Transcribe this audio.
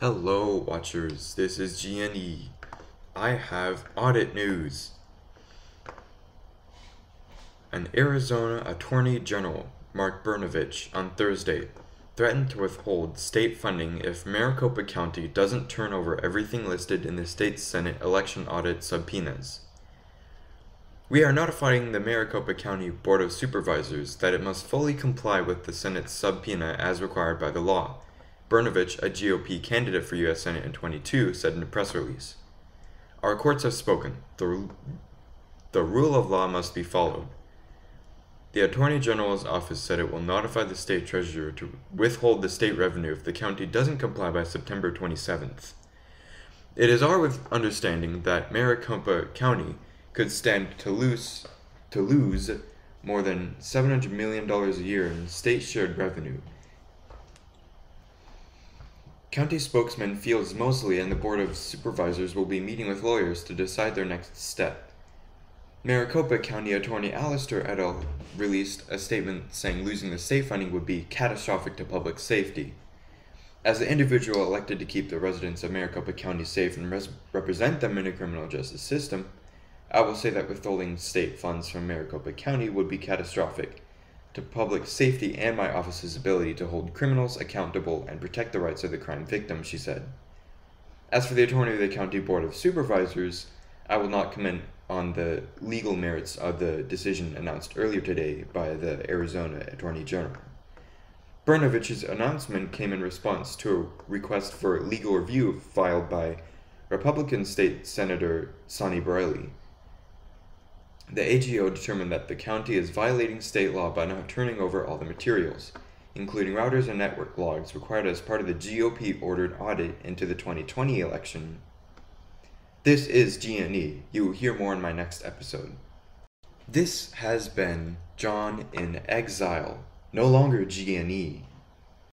Hello, watchers. This is GNE. I have audit news. An Arizona Attorney General, Mark Brnovich, on Thursday threatened to withhold state funding if Maricopa County doesn't turn over everything listed in the state Senate election audit subpoenas. We are notifying the Maricopa County Board of Supervisors that it must fully comply with the Senate's subpoena as required by the law Brnovich, a GOP candidate for U.S. Senate in 22, said in a press release. Our courts have spoken. The, the rule of law must be followed. The Attorney General's office said it will notify the state treasurer to withhold the state revenue if the county doesn't comply by September 27th. It is our understanding that Maricopa County could stand to lose to lose more than $700 million a year in state shared revenue County spokesman Fields Moseley and the Board of Supervisors will be meeting with lawyers to decide their next step. Maricopa County Attorney Allister Adel released a statement saying losing the state funding would be catastrophic to public safety. As the individual elected to keep the residents of Maricopa County safe and res- represent them in a criminal justice system, I will say that withholding state funds from Maricopa County would be catastrophic to public safety and my office's ability to hold criminals accountable and protect the rights of the crime victim, she said. As for the attorney of the County Board of Supervisors, I will not comment on the legal merits of the decision announced earlier today by the Arizona Attorney General. Brnovich's announcement came in response to a request for legal review filed by Republican State Senator Sonny Borrelli. The AGO determined that the county is violating state law by not turning over all the materials, including routers and network logs required as part of the GOP ordered audit into the 2020 election. This is GNE. You will hear more in my next episode. This has been John in Exile, no longer GNE.